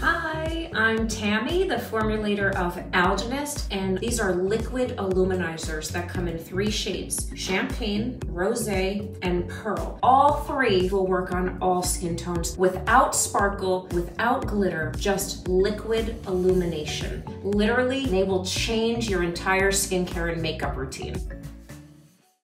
Hi, I'm Tammy, the formulator of Algenist, and these are liquid illuminizers that come in three shades, champagne, rosé, and pearl. All three will work on all skin tones without sparkle, without glitter, just liquid illumination. Literally, they will change your entire skincare and makeup routine.